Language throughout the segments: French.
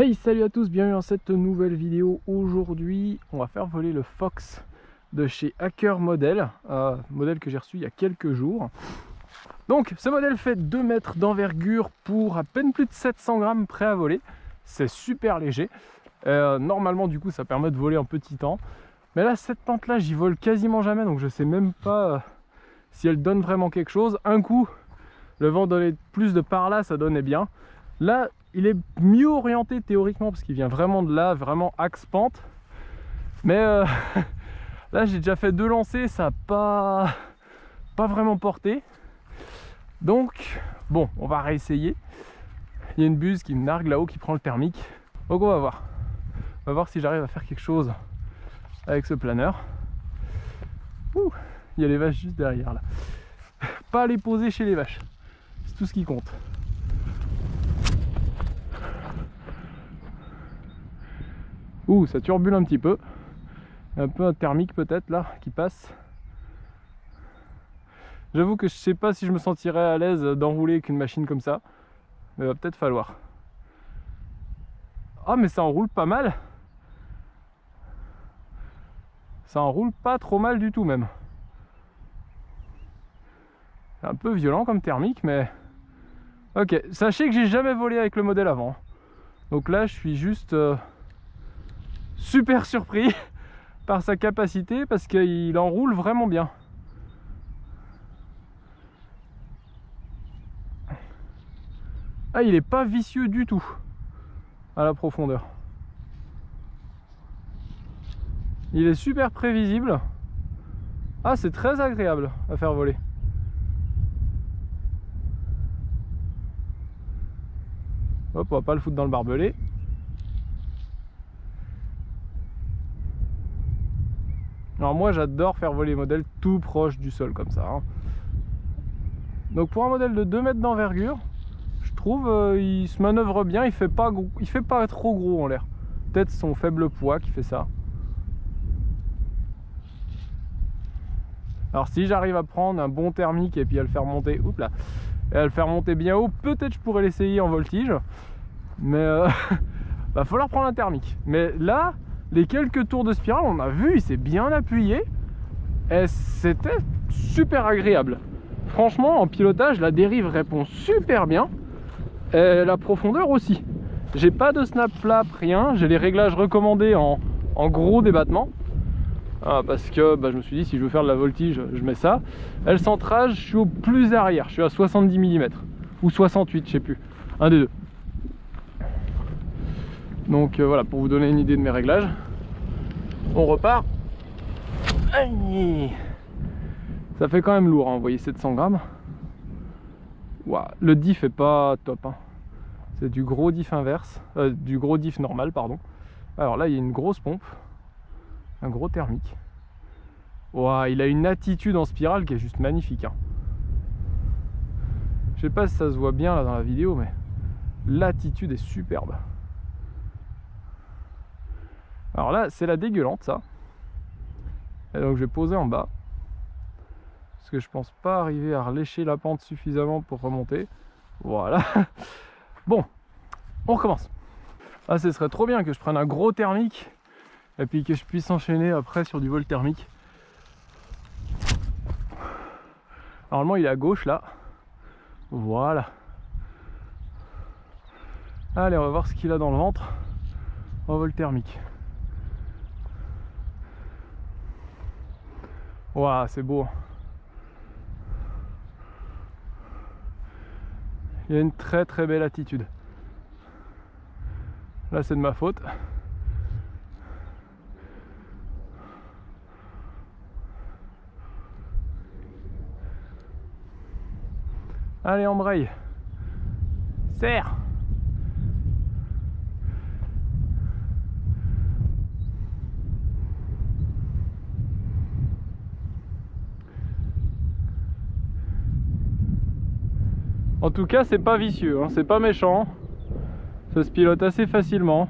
Hey salut à tous, bienvenue dans cette nouvelle vidéo. Aujourd'hui on va faire voler le Fox de chez Hacker Model, euh, modèle que j'ai reçu il y a quelques jours. Donc ce modèle fait 2 mètres d'envergure pour à peine plus de 700 grammes prêt à voler. C'est super léger. Euh, normalement du coup ça permet de voler en petit temps. Mais là cette pente là j'y vole quasiment jamais donc je sais même pas euh, si elle donne vraiment quelque chose. Un coup le vent donnait plus de par là ça donnait bien. Là il est mieux orienté théoriquement parce qu'il vient vraiment de là, vraiment axe pente. Mais euh, là j'ai déjà fait deux lancers, ça n'a pas, vraiment porté. Donc bon, on va réessayer. Il y a une buse qui me nargue là-haut qui prend le thermique. Donc on va voir. On va voir si j'arrive à faire quelque chose avec ce planeur. Il y a les vaches juste derrière là. Pas les poser chez les vaches. C'est tout ce qui compte. Ouh, ça turbule un petit peu. Un peu un thermique peut-être là qui passe. J'avoue que je sais pas si je me sentirais à l'aise d'enrouler avec une machine comme ça. Mais va peut-être falloir. Ah mais ça enroule pas mal. Ça enroule pas trop mal du tout même. Un peu violent comme thermique mais... Ok, sachez que j'ai jamais volé avec le modèle avant. Donc là je suis juste... Euh, super surpris par sa capacité parce qu'il enroule vraiment bien. Ah, il est pas vicieux du tout à la profondeur. Il est super prévisible. Ah, c'est très agréable à faire voler. Hop, on va pas le foutre dans le barbelé. Alors moi j'adore faire voler les modèles tout proche du sol comme ça. Hein. Donc pour un modèle de 2 mètres d'envergure, je trouve euh, il se manœuvre bien, il fait pas il fait pas trop gros en l'air. Peut-être son faible poids qui fait ça. Alors si j'arrive à prendre un bon thermique et puis à le faire monter, oups là, et à le faire monter bien haut, peut-être je pourrais l'essayer en voltige. Mais euh, va falloir prendre un thermique. Mais là, les quelques tours de spirale, on a vu, il s'est bien appuyé. Et c'était super agréable. Franchement, en pilotage, la dérive répond super bien. Et la profondeur aussi. J'ai pas de snap flap, rien. J'ai les réglages recommandés en, gros débattement. Ah, parce que bah, je me suis dit, si je veux faire de la voltige, je mets ça. Elle le centrage, je suis au plus arrière. Je suis à 70 mm. Ou 68, je sais plus. Un des deux. Donc euh, voilà, pour vous donner une idée de mes réglages. On repart. Ça fait quand même lourd, hein, vous voyez, 700 grammes. Le diff est pas top. Hein. C'est du gros diff inverse, euh, du gros diff normal, pardon. Alors là, il y a une grosse pompe, un gros thermique. il a une attitude en spirale qui est juste magnifique. Hein. Je sais pas si ça se voit bien là dans la vidéo, mais l'attitude est superbe. Alors là, c'est la dégueulante, ça. Et donc je vais poser en bas. Parce que je pense pas arriver à relécher la pente suffisamment pour remonter. Voilà. Bon, on recommence. Ah, ce serait trop bien que je prenne un gros thermique et puis que je puisse enchaîner après sur du vol thermique. Normalement, il est à gauche là. Voilà. Allez, on va voir ce qu'il a dans le ventre en vol thermique. Waouh, c'est beau. Il y a une très très belle attitude. Là, c'est de ma faute. Allez, embraye. Serre. En tout cas, c'est pas vicieux, hein, c'est pas méchant. Ça se pilote assez facilement.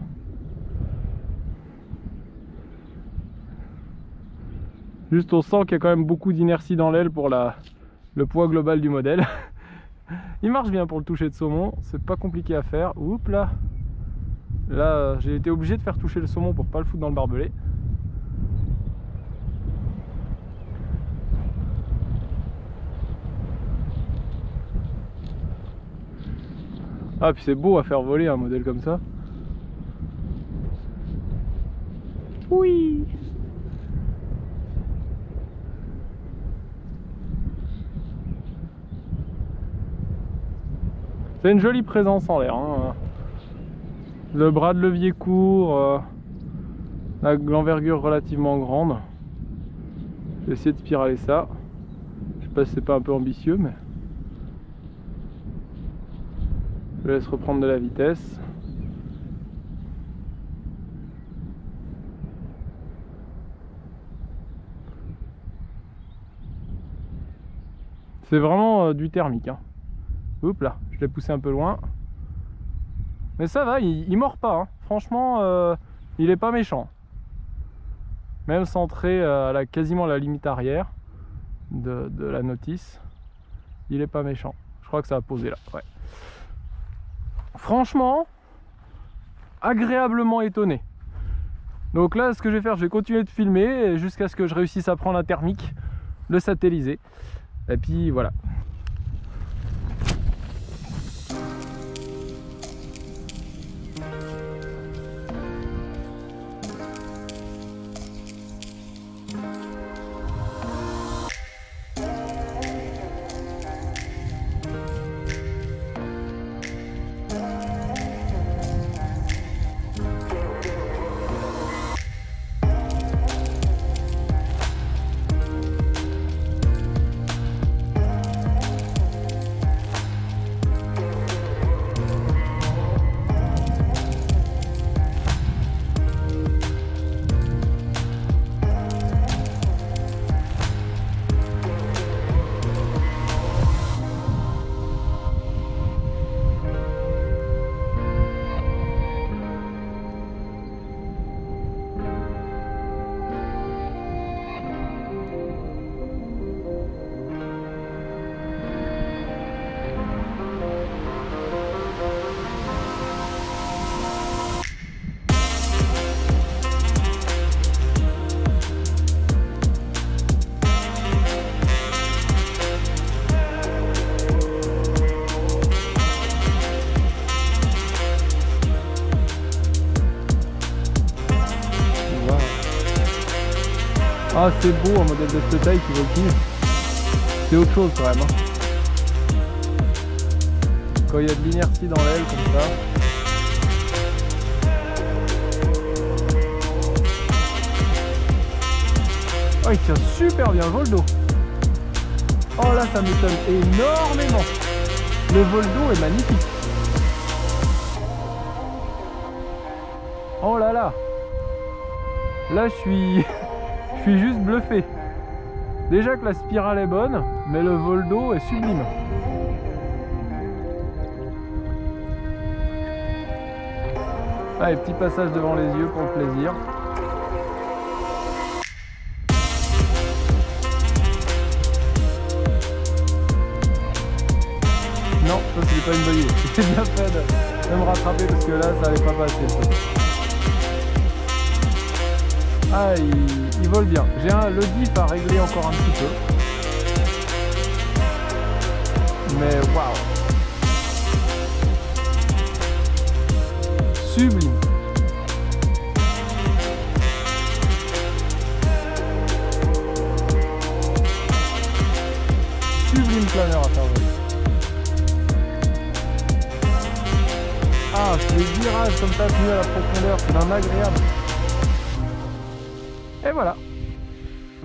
Juste on sent qu'il y a quand même beaucoup d'inertie dans l'aile pour le poids global du modèle. Il marche bien pour le toucher de saumon, c'est pas compliqué à faire. Oups là Là, j'ai été obligé de faire toucher le saumon pour pas le foutre dans le barbelé. Ah, puis c'est beau à faire voler un modèle comme ça. Oui C'est une jolie présence en l'air. Hein. Le bras de levier court, euh, l'envergure relativement grande. Je vais essayer de spiraler ça. Je sais pas si c'est pas un peu ambitieux, mais... Je laisse reprendre de la vitesse. C'est vraiment euh, du thermique. Hein. Là, je l'ai poussé un peu loin. Mais ça va, il, mord pas. Hein. Franchement, euh, il est pas méchant. Même centré euh, à quasiment la limite arrière de, la notice, il est pas méchant. Je crois que ça a posé là. Franchement, agréablement étonné. Donc là, ce que je vais faire, je vais continuer de filmer jusqu'à ce que je réussisse à prendre un thermique, le satelliser. Et puis voilà. Ah c'est beau un modèle de cette taille qui voltige. C'est autre chose quand même. Hein. Quand il y a de l'inertie dans l'aile comme ça. Oh il tient super bien le Voldo. Oh là ça m'étonne énormément. Le Voldo est magnifique. Oh là là. Là je suis... Je suis juste bluffé. Déjà que la spirale est bonne, mais le vol d'eau est sublime. Allez, petit passage devant les yeux pour le plaisir. Non, ça c'est pas une bonne idée. C'est bien fait de me rattraper parce que là ça allait pas passer. Ah, il, vole bien. J'ai un le diff à régler encore un petit peu. Mais waouh Sublime Sublime planeur à faire Ah, les virages comme ça tenus à la profondeur, c'est un agréable. Et voilà.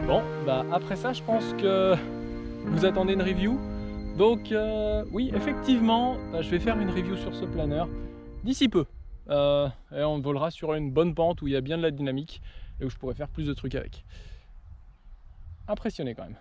Bon, bah après ça, je pense que vous attendez une review. Donc euh, oui, effectivement, bah, je vais faire une review sur ce planeur d'ici peu. Euh, et on volera sur une bonne pente où il y a bien de la dynamique et où je pourrais faire plus de trucs avec. Impressionné quand même.